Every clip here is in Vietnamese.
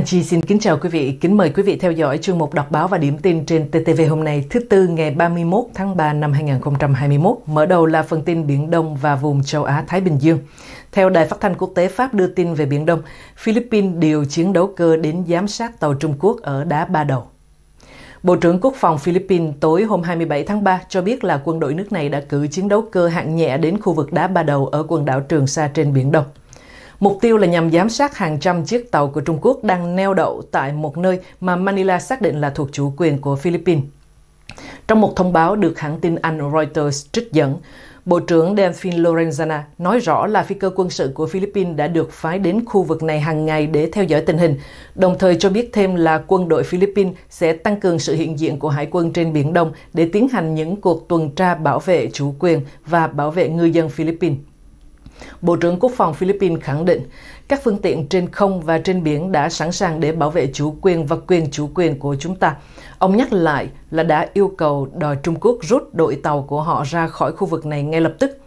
Anh Chi xin kính chào quý vị, kính mời quý vị theo dõi chương mục đọc báo và điểm tin trên TTV hôm nay thứ Tư ngày 31 tháng 3 năm 2021. Mở đầu là phần tin Biển Đông và vùng châu Á-Thái Bình Dương. Theo Đài Phát thanh Quốc tế Pháp đưa tin về Biển Đông, Philippines điều chiến đấu cơ đến giám sát tàu Trung Quốc ở đá Ba Đầu. Bộ trưởng Quốc phòng Philippines tối hôm 27 tháng 3 cho biết là quân đội nước này đã cử chiến đấu cơ hạng nhẹ đến khu vực đá Ba Đầu ở quần đảo Trường Sa trên Biển Đông. Mục tiêu là nhằm giám sát hàng trăm chiếc tàu của Trung Quốc đang neo đậu tại một nơi mà Manila xác định là thuộc chủ quyền của Philippines. Trong một thông báo được hãng tin Anh Reuters trích dẫn, Bộ trưởng Delphine Lorenzana nói rõ là phi cơ quân sự của Philippines đã được phái đến khu vực này hàng ngày để theo dõi tình hình, đồng thời cho biết thêm là quân đội Philippines sẽ tăng cường sự hiện diện của hải quân trên Biển Đông để tiến hành những cuộc tuần tra bảo vệ chủ quyền và bảo vệ ngư dân Philippines. Bộ trưởng Quốc phòng Philippines khẳng định các phương tiện trên không và trên biển đã sẵn sàng để bảo vệ chủ quyền và quyền chủ quyền của chúng ta. Ông nhắc lại là đã yêu cầu đòi Trung Quốc rút đội tàu của họ ra khỏi khu vực này ngay lập tức.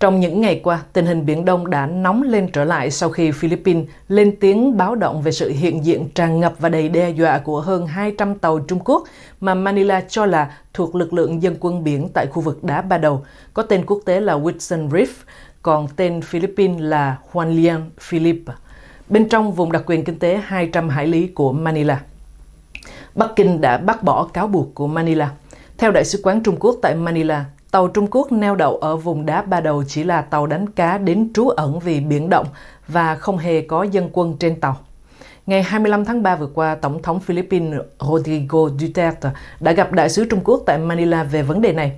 Trong những ngày qua, tình hình Biển Đông đã nóng lên trở lại sau khi Philippines lên tiếng báo động về sự hiện diện tràn ngập và đầy đe dọa của hơn 200 tàu Trung Quốc mà Manila cho là thuộc lực lượng dân quân biển tại khu vực đá Ba Đầu, có tên quốc tế là Whitsun Reef, còn tên Philippines là Juan Lian Philip, bên trong vùng đặc quyền kinh tế 200 hải lý của Manila. Bắc Kinh đã bác bỏ cáo buộc của Manila. Theo Đại sứ quán Trung Quốc tại Manila, tàu Trung Quốc neo đậu ở vùng đá Ba Đầu chỉ là tàu đánh cá đến trú ẩn vì biển động và không hề có dân quân trên tàu. Ngày 25 tháng 3 vừa qua, Tổng thống Philippines Rodrigo Duterte đã gặp đại sứ Trung Quốc tại Manila về vấn đề này.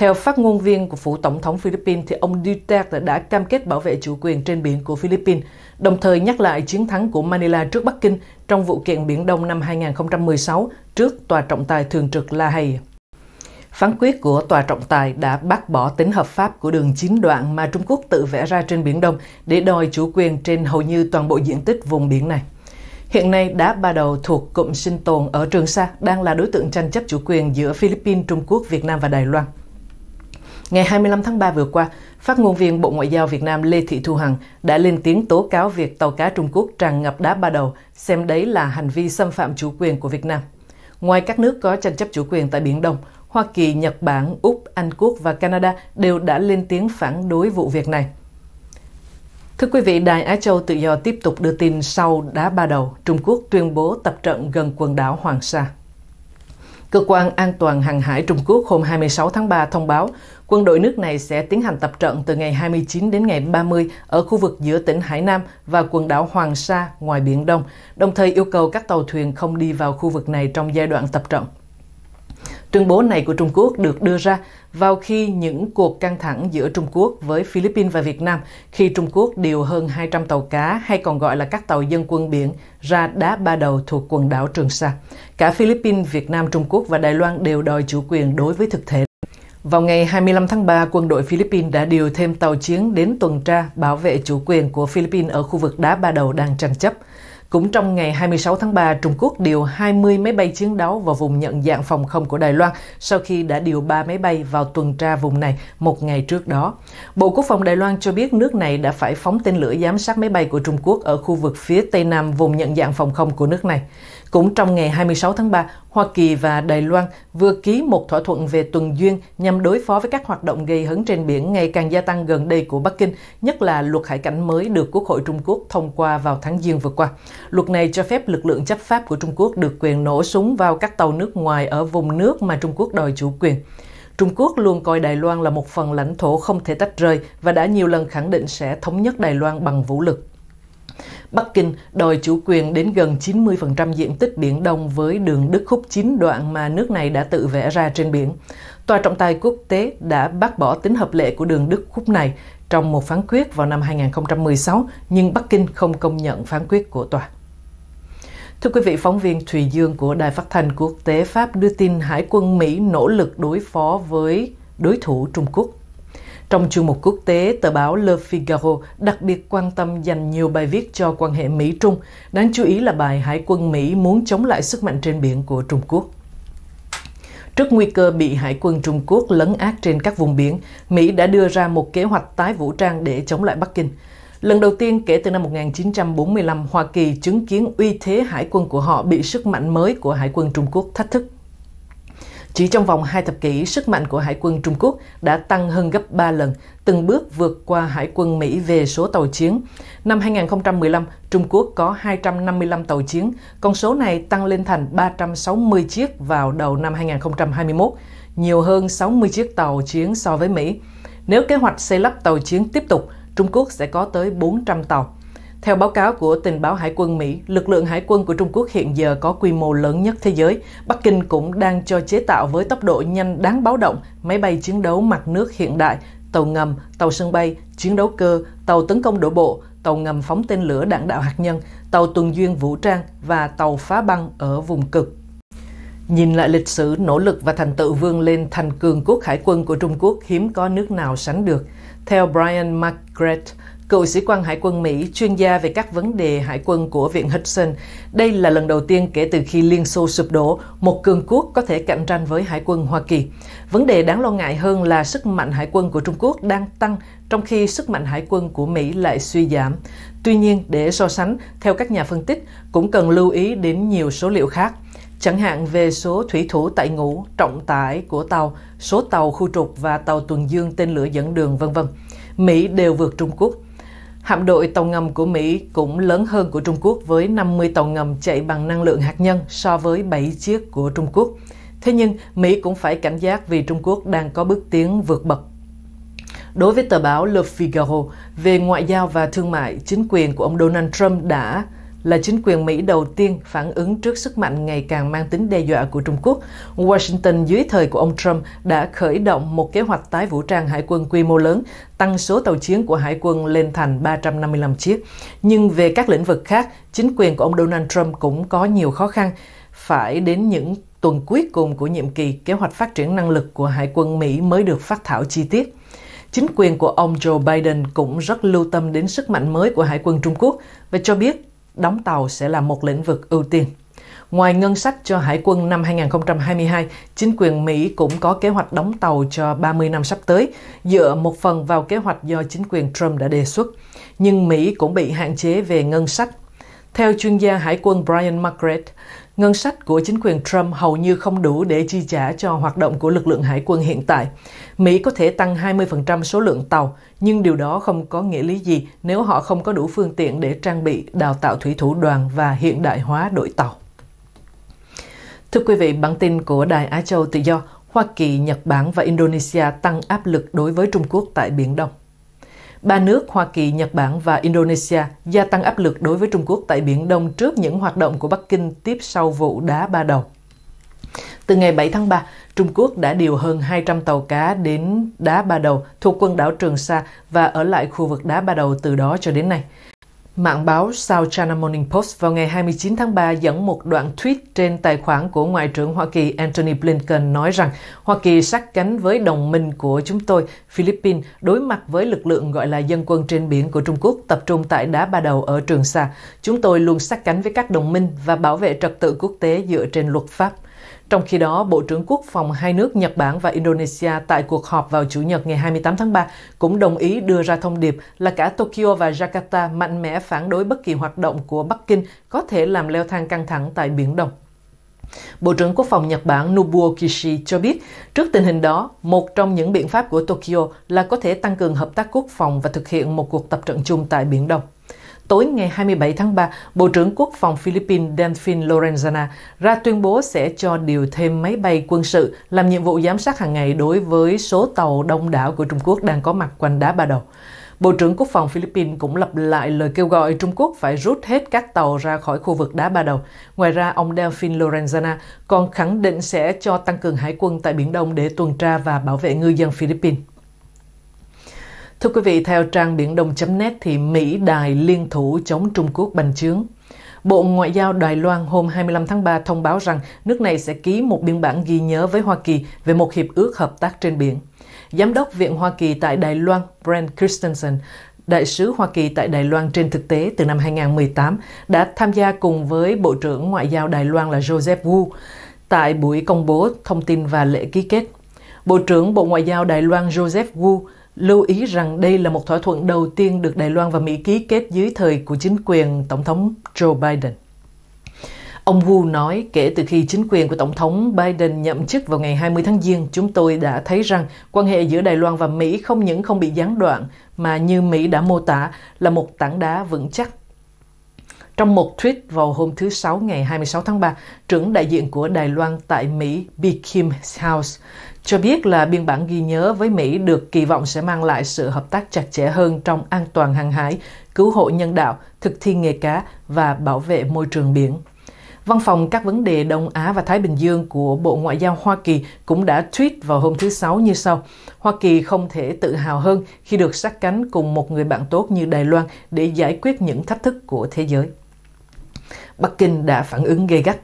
Theo phát ngôn viên của phủ tổng thống Philippines, thì ông Duterte đã cam kết bảo vệ chủ quyền trên biển của Philippines, đồng thời nhắc lại chiến thắng của Manila trước Bắc Kinh trong vụ kiện Biển Đông năm 2016 trước Tòa trọng tài thường trực La Hay. Phán quyết của Tòa trọng tài đã bác bỏ tính hợp pháp của đường chín đoạn mà Trung Quốc tự vẽ ra trên Biển Đông để đòi chủ quyền trên hầu như toàn bộ diện tích vùng biển này. Hiện nay, đá ba đầu thuộc cụm sinh tồn ở Trường Sa đang là đối tượng tranh chấp chủ quyền giữa Philippines, Trung Quốc, Việt Nam và Đài Loan. Ngày 25 tháng 3 vừa qua, phát ngôn viên Bộ Ngoại giao Việt Nam Lê Thị Thu Hằng đã lên tiếng tố cáo việc tàu cá Trung Quốc tràn ngập đá ba đầu, xem đấy là hành vi xâm phạm chủ quyền của Việt Nam. Ngoài các nước có tranh chấp chủ quyền tại Biển Đông, Hoa Kỳ, Nhật Bản, Úc, Anh Quốc và Canada đều đã lên tiếng phản đối vụ việc này. Thưa quý vị, Đài Á Châu Tự Do tiếp tục đưa tin sau đá ba đầu, Trung Quốc tuyên bố tập trận gần quần đảo Hoàng Sa. Cơ quan An toàn Hàng hải Trung Quốc hôm 26 tháng 3 thông báo quân đội nước này sẽ tiến hành tập trận từ ngày 29 đến ngày 30 ở khu vực giữa tỉnh Hải Nam và quần đảo Hoàng Sa ngoài Biển Đông, đồng thời yêu cầu các tàu thuyền không đi vào khu vực này trong giai đoạn tập trận. Tuyên bố này của Trung Quốc được đưa ra vào khi những cuộc căng thẳng giữa Trung Quốc với Philippines và Việt Nam khi Trung Quốc điều hơn 200 tàu cá hay còn gọi là các tàu dân quân biển ra đá ba đầu thuộc quần đảo Trường Sa. Cả Philippines, Việt Nam, Trung Quốc và Đài Loan đều đòi chủ quyền đối với thực thể. Vào ngày 25 tháng 3, quân đội Philippines đã điều thêm tàu chiến đến tuần tra bảo vệ chủ quyền của Philippines ở khu vực đá ba đầu đang tranh chấp. Cũng trong ngày 26 tháng 3, Trung Quốc điều 20 máy bay chiến đấu vào vùng nhận dạng phòng không của Đài Loan sau khi đã điều 3 máy bay vào tuần tra vùng này một ngày trước đó. Bộ Quốc phòng Đài Loan cho biết nước này đã phải phóng tên lửa giám sát máy bay của Trung Quốc ở khu vực phía tây nam vùng nhận dạng phòng không của nước này. Cũng trong ngày 26 tháng 3, Hoa Kỳ và Đài Loan vừa ký một thỏa thuận về tuần duyên nhằm đối phó với các hoạt động gây hấn trên biển ngày càng gia tăng gần đây của Bắc Kinh, nhất là luật hải cảnh mới được Quốc hội Trung Quốc thông qua vào tháng Giêng vừa qua. Luật này cho phép lực lượng chấp pháp của Trung Quốc được quyền nổ súng vào các tàu nước ngoài ở vùng nước mà Trung Quốc đòi chủ quyền. Trung Quốc luôn coi Đài Loan là một phần lãnh thổ không thể tách rời và đã nhiều lần khẳng định sẽ thống nhất Đài Loan bằng vũ lực. Bắc Kinh đòi chủ quyền đến gần 90% diện tích Biển Đông với đường đứt khúc chín đoạn mà nước này đã tự vẽ ra trên biển. Tòa trọng tài quốc tế đã bác bỏ tính hợp lệ của đường đứt khúc này trong một phán quyết vào năm 2016, nhưng Bắc Kinh không công nhận phán quyết của tòa. Thưa quý vị, phóng viên Thùy Dương của Đài Phát thanh Quốc tế Pháp đưa tin Hải quân Mỹ nỗ lực đối phó với đối thủ Trung Quốc. Trong chương mục quốc tế, tờ báo Le Figaro đặc biệt quan tâm dành nhiều bài viết cho quan hệ Mỹ-Trung. Đáng chú ý là bài Hải quân Mỹ muốn chống lại sức mạnh trên biển của Trung Quốc. Trước nguy cơ bị Hải quân Trung Quốc lấn át trên các vùng biển, Mỹ đã đưa ra một kế hoạch tái vũ trang để chống lại Bắc Kinh. Lần đầu tiên kể từ năm 1945, Hoa Kỳ chứng kiến uy thế hải quân của họ bị sức mạnh mới của hải quân Trung Quốc thách thức. Chỉ trong vòng hai thập kỷ, sức mạnh của Hải quân Trung Quốc đã tăng hơn gấp 3 lần, từng bước vượt qua Hải quân Mỹ về số tàu chiến. Năm 2015, Trung Quốc có 255 tàu chiến, con số này tăng lên thành 360 chiếc vào đầu năm 2021, nhiều hơn 60 chiếc tàu chiến so với Mỹ. Nếu kế hoạch xây lắp tàu chiến tiếp tục, Trung Quốc sẽ có tới 400 tàu. Theo báo cáo của tình báo Hải quân Mỹ, lực lượng hải quân của Trung Quốc hiện giờ có quy mô lớn nhất thế giới. Bắc Kinh cũng đang cho chế tạo với tốc độ nhanh đáng báo động máy bay chiến đấu mặt nước hiện đại, tàu ngầm, tàu sân bay, chiến đấu cơ, tàu tấn công đổ bộ, tàu ngầm phóng tên lửa đạn đạo hạt nhân, tàu tuần duyên vũ trang và tàu phá băng ở vùng cực. Nhìn lại lịch sử, nỗ lực và thành tựu vươn lên thành cường quốc hải quân của Trung Quốc hiếm có nước nào sánh được. Theo Brian McGrath, cựu sĩ quan hải quân Mỹ, chuyên gia về các vấn đề hải quân của Viện Hudson. Đây là lần đầu tiên kể từ khi Liên Xô sụp đổ, một cường quốc có thể cạnh tranh với hải quân Hoa Kỳ. Vấn đề đáng lo ngại hơn là sức mạnh hải quân của Trung Quốc đang tăng, trong khi sức mạnh hải quân của Mỹ lại suy giảm. Tuy nhiên, để so sánh, theo các nhà phân tích, cũng cần lưu ý đến nhiều số liệu khác chẳng hạn về số thủy thủ tại ngũ, trọng tải của tàu, số tàu khu trục và tàu tuần dương tên lửa dẫn đường vân vân. Mỹ đều vượt Trung Quốc. Hạm đội tàu ngầm của Mỹ cũng lớn hơn của Trung Quốc với 50 tàu ngầm chạy bằng năng lượng hạt nhân so với 7 chiếc của Trung Quốc. Thế nhưng, Mỹ cũng phải cảnh giác vì Trung Quốc đang có bước tiến vượt bậc. Đối với tờ báo Le Figaro về ngoại giao và thương mại, chính quyền của ông Donald Trump đã là chính quyền Mỹ đầu tiên phản ứng trước sức mạnh ngày càng mang tính đe dọa của Trung Quốc. Washington dưới thời của ông Trump đã khởi động một kế hoạch tái vũ trang hải quân quy mô lớn, tăng số tàu chiến của hải quân lên thành 355 chiếc. Nhưng về các lĩnh vực khác, chính quyền của ông Donald Trump cũng có nhiều khó khăn. Phải đến những tuần cuối cùng của nhiệm kỳ, kế hoạch phát triển năng lực của hải quân Mỹ mới được phát thảo chi tiết. Chính quyền của ông Joe Biden cũng rất lưu tâm đến sức mạnh mới của Hải quân Trung Quốc và cho biết đóng tàu sẽ là một lĩnh vực ưu tiên. Ngoài ngân sách cho Hải quân năm 2022, chính quyền Mỹ cũng có kế hoạch đóng tàu cho 30 năm sắp tới, dựa một phần vào kế hoạch do chính quyền Trump đã đề xuất. Nhưng Mỹ cũng bị hạn chế về ngân sách. Theo chuyên gia Hải quân Brian Margaret, ngân sách của chính quyền Trump hầu như không đủ để chi trả cho hoạt động của lực lượng hải quân hiện tại. Mỹ có thể tăng 20% số lượng tàu, nhưng điều đó không có nghĩa lý gì nếu họ không có đủ phương tiện để trang bị, đào tạo thủy thủ đoàn và hiện đại hóa đội tàu. Thưa quý vị, bản tin của Đài Á Châu Tự Do, Hoa Kỳ, Nhật Bản và Indonesia tăng áp lực đối với Trung Quốc tại Biển Đông. Ba nước Hoa Kỳ, Nhật Bản và Indonesia gia tăng áp lực đối với Trung Quốc tại Biển Đông trước những hoạt động của Bắc Kinh tiếp sau vụ đá ba đầu. Từ ngày 7 tháng 3, Trung Quốc đã điều hơn 200 tàu cá đến đá ba đầu thuộc quần đảo Trường Sa và ở lại khu vực đá ba đầu từ đó cho đến nay. Mạng báo South China Morning Post vào ngày 29 tháng 3 dẫn một đoạn tweet trên tài khoản của Ngoại trưởng Hoa Kỳ Antony Blinken nói rằng Hoa Kỳ sát cánh với đồng minh của chúng tôi, Philippines, đối mặt với lực lượng gọi là dân quân trên biển của Trung Quốc tập trung tại đá ba đầu ở Trường Sa. Chúng tôi luôn sát cánh với các đồng minh và bảo vệ trật tự quốc tế dựa trên luật pháp. Trong khi đó, Bộ trưởng Quốc phòng hai nước Nhật Bản và Indonesia tại cuộc họp vào Chủ nhật ngày 28 tháng 3 cũng đồng ý đưa ra thông điệp là cả Tokyo và Jakarta mạnh mẽ phản đối bất kỳ hoạt động của Bắc Kinh có thể làm leo thang căng thẳng tại Biển Đông. Bộ trưởng Quốc phòng Nhật Bản Nobuo Kishi cho biết, trước tình hình đó, một trong những biện pháp của Tokyo là có thể tăng cường hợp tác quốc phòng và thực hiện một cuộc tập trận chung tại Biển Đông tối ngày 27 tháng 3, Bộ trưởng Quốc phòng Philippines Delfin Lorenzana ra tuyên bố sẽ cho điều thêm máy bay quân sự làm nhiệm vụ giám sát hàng ngày đối với số tàu đông đảo của Trung Quốc đang có mặt quanh đá Ba Đầu. Bộ trưởng Quốc phòng Philippines cũng lặp lại lời kêu gọi Trung Quốc phải rút hết các tàu ra khỏi khu vực đá Ba Đầu. Ngoài ra, ông Delfin Lorenzana còn khẳng định sẽ cho tăng cường hải quân tại Biển Đông để tuần tra và bảo vệ ngư dân Philippines. Thưa quý vị, theo trang Biển Đông.net thì Mỹ đài liên thủ chống Trung Quốc bành trướng. Bộ Ngoại giao Đài Loan hôm 25 tháng 3 thông báo rằng nước này sẽ ký một biên bản ghi nhớ với Hoa Kỳ về một hiệp ước hợp tác trên biển. Giám đốc Viện Hoa Kỳ tại Đài Loan Brent Christensen, đại sứ Hoa Kỳ tại Đài Loan trên thực tế từ năm 2018, đã tham gia cùng với Bộ trưởng Ngoại giao Đài Loan là Joseph Wu tại buổi công bố thông tin và lễ ký kết. Bộ trưởng Bộ Ngoại giao Đài Loan Joseph Wu lưu ý rằng đây là một thỏa thuận đầu tiên được Đài Loan và Mỹ ký kết dưới thời của chính quyền Tổng thống Joe Biden. Ông Wu nói kể từ khi chính quyền của Tổng thống Biden nhậm chức vào ngày 20 tháng Giêng, chúng tôi đã thấy rằng quan hệ giữa Đài Loan và Mỹ không những không bị gián đoạn, mà như Mỹ đã mô tả là một tảng đá vững chắc. Trong một tweet vào hôm thứ Sáu ngày 26 tháng 3, trưởng đại diện của Đài Loan tại Mỹ B. Kim House cho biết là biên bản ghi nhớ với Mỹ được kỳ vọng sẽ mang lại sự hợp tác chặt chẽ hơn trong an toàn hàng hải, cứu hộ nhân đạo, thực thi nghề cá và bảo vệ môi trường biển. Văn phòng các vấn đề Đông Á và Thái Bình Dương của Bộ Ngoại giao Hoa Kỳ cũng đã tweet vào hôm thứ Sáu như sau. Hoa Kỳ không thể tự hào hơn khi được sát cánh cùng một người bạn tốt như Đài Loan để giải quyết những thách thức của thế giới. Bắc Kinh đã phản ứng gây gắt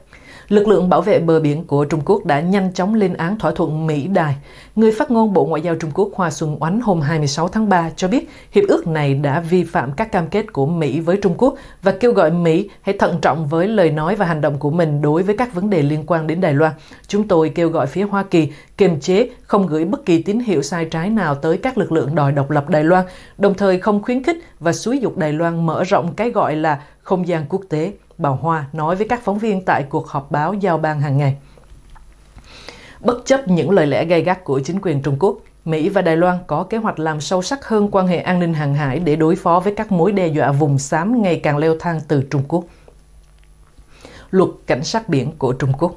lực lượng bảo vệ bờ biển của Trung Quốc đã nhanh chóng lên án thỏa thuận Mỹ-Đài. Người phát ngôn Bộ Ngoại giao Trung Quốc Hoa Xuân Oánh hôm 26 tháng 3 cho biết hiệp ước này đã vi phạm các cam kết của Mỹ với Trung Quốc và kêu gọi Mỹ hãy thận trọng với lời nói và hành động của mình đối với các vấn đề liên quan đến Đài Loan. Chúng tôi kêu gọi phía Hoa Kỳ kiềm chế, không gửi bất kỳ tín hiệu sai trái nào tới các lực lượng đòi độc lập Đài Loan, đồng thời không khuyến khích và xúi dục Đài Loan mở rộng cái gọi là không gian quốc tế. Bà Hoa nói với các phóng viên tại cuộc họp báo giao ban hàng ngày. Bất chấp những lời lẽ gay gắt của chính quyền Trung Quốc, Mỹ và Đài Loan có kế hoạch làm sâu sắc hơn quan hệ an ninh hàng hải để đối phó với các mối đe dọa vùng xám ngày càng leo thang từ Trung Quốc. Luật Cảnh sát biển của Trung Quốc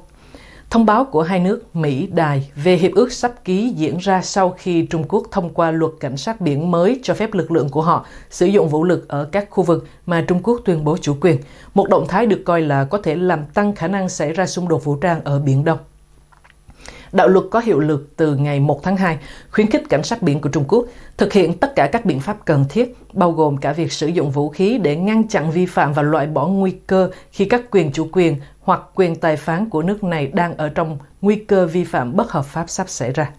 Thông báo của hai nước Mỹ, Đài về hiệp ước sắp ký diễn ra sau khi Trung Quốc thông qua luật cảnh sát biển mới cho phép lực lượng của họ sử dụng vũ lực ở các khu vực mà Trung Quốc tuyên bố chủ quyền, một động thái được coi là có thể làm tăng khả năng xảy ra xung đột vũ trang ở Biển Đông. Đạo luật có hiệu lực từ ngày 1 tháng 2, khuyến khích cảnh sát biển của Trung Quốc thực hiện tất cả các biện pháp cần thiết, bao gồm cả việc sử dụng vũ khí để ngăn chặn vi phạm và loại bỏ nguy cơ khi các quyền chủ quyền hoặc quyền tài phán của nước này đang ở trong nguy cơ vi phạm bất hợp pháp sắp xảy ra.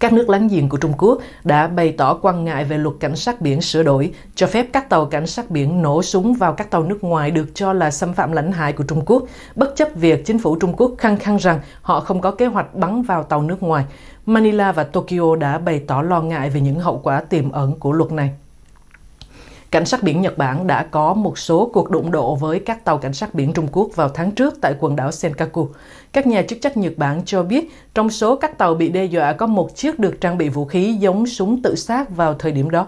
Các nước láng giềng của Trung Quốc đã bày tỏ quan ngại về luật cảnh sát biển sửa đổi, cho phép các tàu cảnh sát biển nổ súng vào các tàu nước ngoài được cho là xâm phạm lãnh hải của Trung Quốc, bất chấp việc chính phủ Trung Quốc khăng khăng rằng họ không có kế hoạch bắn vào tàu nước ngoài. Manila và Tokyo đã bày tỏ lo ngại về những hậu quả tiềm ẩn của luật này. Cảnh sát biển Nhật Bản đã có một số cuộc đụng độ với các tàu cảnh sát biển Trung Quốc vào tháng trước tại quần đảo Senkaku. Các nhà chức trách Nhật Bản cho biết trong số các tàu bị đe dọa có một chiếc được trang bị vũ khí giống súng tự sát vào thời điểm đó.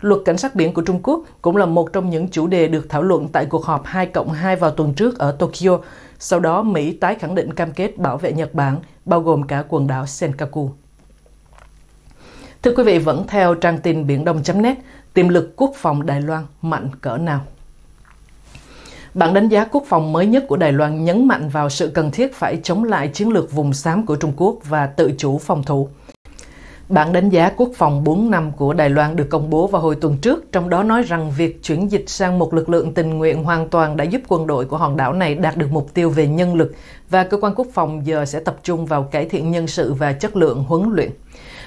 Luật cảnh sát biển của Trung Quốc cũng là một trong những chủ đề được thảo luận tại cuộc họp 2 cộng 2 vào tuần trước ở Tokyo. Sau đó, Mỹ tái khẳng định cam kết bảo vệ Nhật Bản, bao gồm cả quần đảo Senkaku. Thưa quý vị, vẫn theo trang tin Biển Đông.net, tiềm lực quốc phòng Đài Loan mạnh cỡ nào? Bản đánh giá quốc phòng mới nhất của Đài Loan nhấn mạnh vào sự cần thiết phải chống lại chiến lược vùng xám của Trung Quốc và tự chủ phòng thủ. Bản đánh giá quốc phòng 4 năm của Đài Loan được công bố vào hồi tuần trước, trong đó nói rằng việc chuyển dịch sang một lực lượng tình nguyện hoàn toàn đã giúp quân đội của hòn đảo này đạt được mục tiêu về nhân lực và cơ quan quốc phòng giờ sẽ tập trung vào cải thiện nhân sự và chất lượng huấn luyện.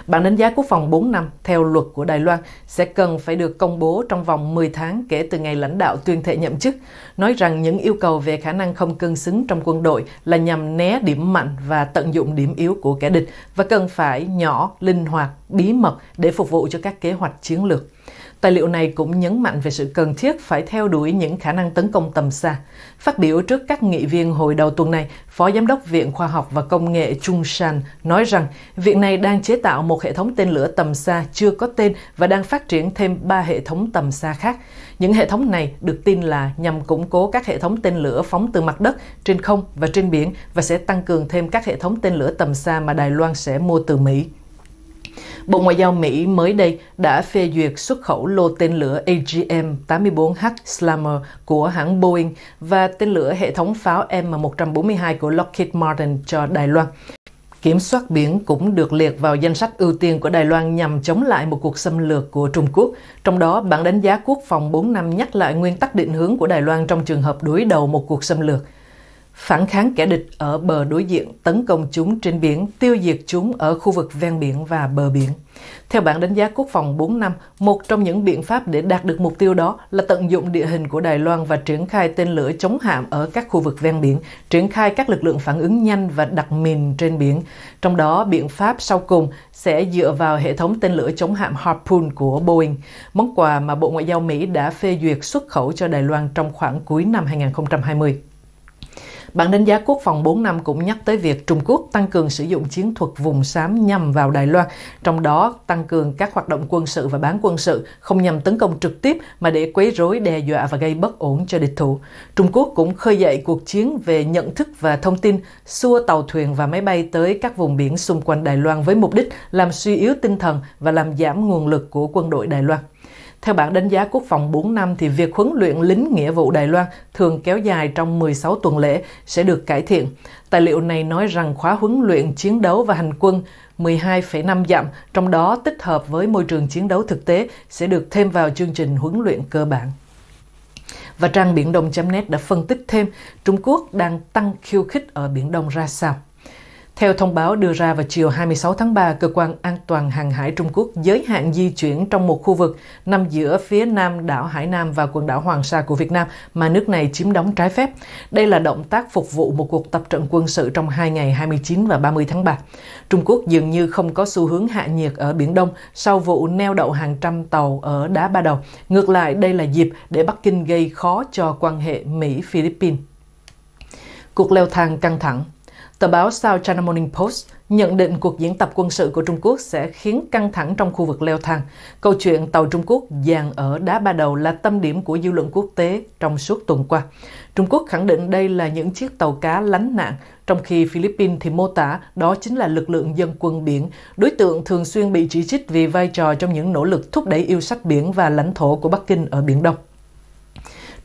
Bản đánh giá quốc phòng 4 năm theo luật của Đài Loan sẽ cần phải được công bố trong vòng 10 tháng kể từ ngày lãnh đạo tuyên thệ nhậm chức, nói rằng những yêu cầu về khả năng không cân xứng trong quân đội là nhằm né điểm mạnh và tận dụng điểm yếu của kẻ địch và cần phải nhỏ, linh hoạt, bí mật để phục vụ cho các kế hoạch chiến lược. Tài liệu này cũng nhấn mạnh về sự cần thiết phải theo đuổi những khả năng tấn công tầm xa. Phát biểu trước các nghị viên hồi đầu tuần này, Phó Giám đốc Viện Khoa học và Công nghệ Trung San nói rằng viện này đang chế tạo một hệ thống tên lửa tầm xa chưa có tên và đang phát triển thêm ba hệ thống tầm xa khác. Những hệ thống này được tin là nhằm củng cố các hệ thống tên lửa phóng từ mặt đất, trên không và trên biển và sẽ tăng cường thêm các hệ thống tên lửa tầm xa mà Đài Loan sẽ mua từ Mỹ. Bộ Ngoại giao Mỹ mới đây đã phê duyệt xuất khẩu lô tên lửa AGM-84H Slammer của hãng Boeing và tên lửa hệ thống pháo M142 của Lockheed Martin cho Đài Loan. Kiểm soát biển cũng được liệt vào danh sách ưu tiên của Đài Loan nhằm chống lại một cuộc xâm lược của Trung Quốc. Trong đó, bản đánh giá quốc phòng 4 năm nhắc lại nguyên tắc định hướng của Đài Loan trong trường hợp đối đầu một cuộc xâm lược phản kháng kẻ địch ở bờ đối diện, tấn công chúng trên biển, tiêu diệt chúng ở khu vực ven biển và bờ biển. Theo bản đánh giá quốc phòng 4 năm, một trong những biện pháp để đạt được mục tiêu đó là tận dụng địa hình của Đài Loan và triển khai tên lửa chống hạm ở các khu vực ven biển, triển khai các lực lượng phản ứng nhanh và đặt mìn trên biển. Trong đó, biện pháp sau cùng sẽ dựa vào hệ thống tên lửa chống hạm Harpoon của Boeing, món quà mà Bộ Ngoại giao Mỹ đã phê duyệt xuất khẩu cho Đài Loan trong khoảng cuối năm 2020. Bản đánh giá quốc phòng 4 năm cũng nhắc tới việc Trung Quốc tăng cường sử dụng chiến thuật vùng xám nhằm vào Đài Loan, trong đó tăng cường các hoạt động quân sự và bán quân sự không nhằm tấn công trực tiếp mà để quấy rối, đe dọa và gây bất ổn cho địch thủ. Trung Quốc cũng khơi dậy cuộc chiến về nhận thức và thông tin, xua tàu thuyền và máy bay tới các vùng biển xung quanh Đài Loan với mục đích làm suy yếu tinh thần và làm giảm nguồn lực của quân đội Đài Loan. Theo bản đánh giá quốc phòng 4 năm thì việc huấn luyện lính nghĩa vụ Đài Loan thường kéo dài trong 16 tuần lễ sẽ được cải thiện. Tài liệu này nói rằng khóa huấn luyện chiến đấu và hành quân 12,5 dặm, trong đó tích hợp với môi trường chiến đấu thực tế sẽ được thêm vào chương trình huấn luyện cơ bản. Và trang Biển Đông.net đã phân tích thêm Trung Quốc đang tăng khiêu khích ở Biển Đông ra sao. Theo thông báo đưa ra vào chiều 26 tháng 3, Cơ quan An toàn Hàng hải Trung Quốc giới hạn di chuyển trong một khu vực nằm giữa phía nam đảo Hải Nam và quần đảo Hoàng Sa của Việt Nam mà nước này chiếm đóng trái phép. Đây là động tác phục vụ một cuộc tập trận quân sự trong hai ngày 29 và 30 tháng 3. Trung Quốc dường như không có xu hướng hạ nhiệt ở Biển Đông sau vụ neo đậu hàng trăm tàu ở Đá Ba Đầu. Ngược lại, đây là dịp để Bắc Kinh gây khó cho quan hệ Mỹ-Philippines. Cuộc leo thang căng thẳng Tờ báo South China Morning Post nhận định cuộc diễn tập quân sự của Trung Quốc sẽ khiến căng thẳng trong khu vực leo thang. Câu chuyện tàu Trung Quốc dàn ở đá ba đầu là tâm điểm của dư luận quốc tế trong suốt tuần qua. Trung Quốc khẳng định đây là những chiếc tàu cá lánh nạn, trong khi Philippines thì mô tả đó chính là lực lượng dân quân biển. Đối tượng thường xuyên bị chỉ trích vì vai trò trong những nỗ lực thúc đẩy yêu sách biển và lãnh thổ của Bắc Kinh ở Biển Đông.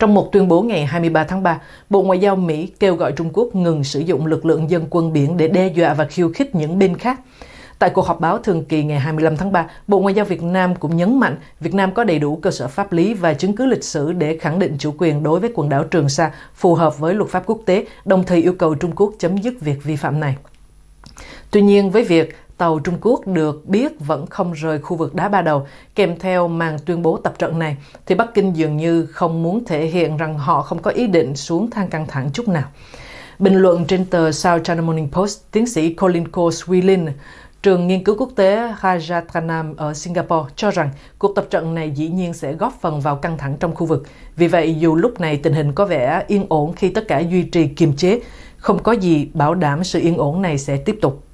Trong một tuyên bố ngày 23 tháng 3, Bộ Ngoại giao Mỹ kêu gọi Trung Quốc ngừng sử dụng lực lượng dân quân biển để đe dọa và khiêu khích những bên khác. Tại cuộc họp báo thường kỳ ngày 25 tháng 3, Bộ Ngoại giao Việt Nam cũng nhấn mạnh Việt Nam có đầy đủ cơ sở pháp lý và chứng cứ lịch sử để khẳng định chủ quyền đối với quần đảo Trường Sa phù hợp với luật pháp quốc tế, đồng thời yêu cầu Trung Quốc chấm dứt việc vi phạm này. Tuy nhiên, với việc tàu Trung Quốc được biết vẫn không rời khu vực đá ba đầu. Kèm theo màn tuyên bố tập trận này, thì Bắc Kinh dường như không muốn thể hiện rằng họ không có ý định xuống thang căng thẳng chút nào. Bình luận trên tờ South China Morning Post, tiến sĩ Colin Ko Swilin, trường nghiên cứu quốc tế Rajathanam ở Singapore cho rằng cuộc tập trận này dĩ nhiên sẽ góp phần vào căng thẳng trong khu vực. Vì vậy, dù lúc này tình hình có vẻ yên ổn khi tất cả duy trì kiềm chế, không có gì bảo đảm sự yên ổn này sẽ tiếp tục.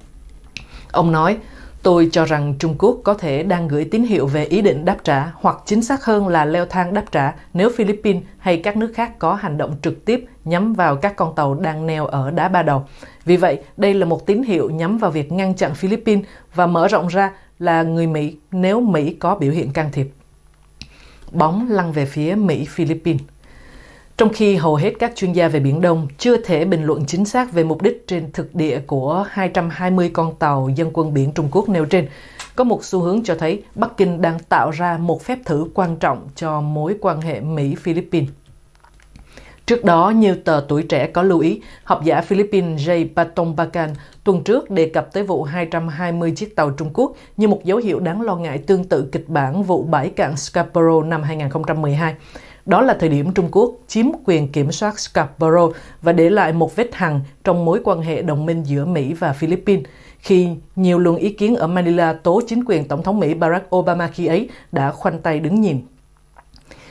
Ông nói, tôi cho rằng Trung Quốc có thể đang gửi tín hiệu về ý định đáp trả hoặc chính xác hơn là leo thang đáp trả nếu Philippines hay các nước khác có hành động trực tiếp nhắm vào các con tàu đang neo ở đá ba đầu. Vì vậy, đây là một tín hiệu nhắm vào việc ngăn chặn Philippines và mở rộng ra là người Mỹ nếu Mỹ có biểu hiện can thiệp. Bóng lăn về phía Mỹ-Philippines trong khi hầu hết các chuyên gia về Biển Đông chưa thể bình luận chính xác về mục đích trên thực địa của 220 con tàu dân quân biển Trung Quốc nêu trên, có một xu hướng cho thấy Bắc Kinh đang tạo ra một phép thử quan trọng cho mối quan hệ Mỹ-Philippines. Trước đó, nhiều tờ Tuổi Trẻ có lưu ý, học giả Philippines Jay Patongbakan tuần trước đề cập tới vụ 220 chiếc tàu Trung Quốc như một dấu hiệu đáng lo ngại tương tự kịch bản vụ bãi cạn Scarborough năm 2012. Đó là thời điểm Trung Quốc chiếm quyền kiểm soát Scarborough và để lại một vết hằn trong mối quan hệ đồng minh giữa Mỹ và Philippines, khi nhiều luồng ý kiến ở Manila tố chính quyền Tổng thống Mỹ Barack Obama khi ấy đã khoanh tay đứng nhìn.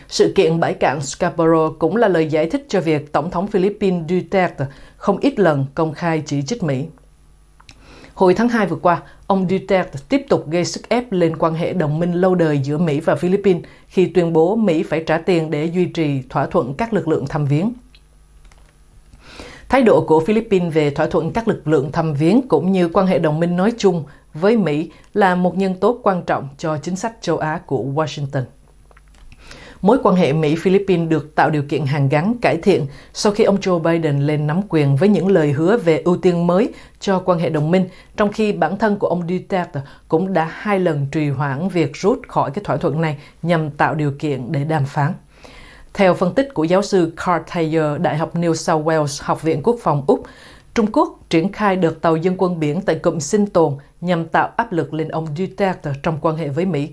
Sự kiện bãi cạn Scarborough cũng là lời giải thích cho việc Tổng thống Philippines Duterte không ít lần công khai chỉ trích Mỹ. Hồi tháng 2 vừa qua, ông Duterte tiếp tục gây sức ép lên quan hệ đồng minh lâu đời giữa Mỹ và Philippines khi tuyên bố Mỹ phải trả tiền để duy trì thỏa thuận các lực lượng thăm viếng. Thái độ của Philippines về thỏa thuận các lực lượng thăm viếng cũng như quan hệ đồng minh nói chung với Mỹ là một nhân tố quan trọng cho chính sách châu Á của Washington mối quan hệ Mỹ-Philippines được tạo điều kiện hàn gắn cải thiện sau khi ông Joe Biden lên nắm quyền với những lời hứa về ưu tiên mới cho quan hệ đồng minh, trong khi bản thân của ông Duterte cũng đã hai lần trì hoãn việc rút khỏi cái thỏa thuận này nhằm tạo điều kiện để đàm phán. Theo phân tích của giáo sư Carl Thayer, Đại học New South Wales, Học viện Quốc phòng Úc, Trung Quốc triển khai đợt tàu dân quân biển tại cụm sinh tồn nhằm tạo áp lực lên ông Duterte trong quan hệ với Mỹ.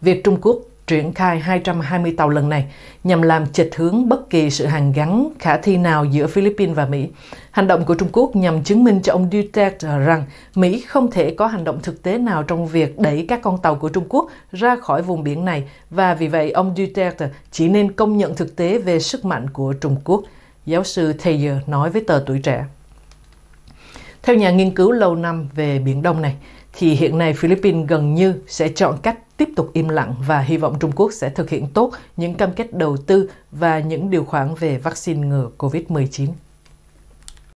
Việc Trung Quốc triển khai 220 tàu lần này nhằm làm chệch hướng bất kỳ sự hàn gắn khả thi nào giữa Philippines và Mỹ. Hành động của Trung Quốc nhằm chứng minh cho ông Duterte rằng Mỹ không thể có hành động thực tế nào trong việc đẩy các con tàu của Trung Quốc ra khỏi vùng biển này và vì vậy ông Duterte chỉ nên công nhận thực tế về sức mạnh của Trung Quốc, giáo sư Thayer nói với tờ Tuổi Trẻ. Theo nhà nghiên cứu lâu năm về Biển Đông này, thì hiện nay Philippines gần như sẽ chọn cách tiếp tục im lặng và hy vọng Trung Quốc sẽ thực hiện tốt những cam kết đầu tư và những điều khoản về vaccine ngừa COVID-19.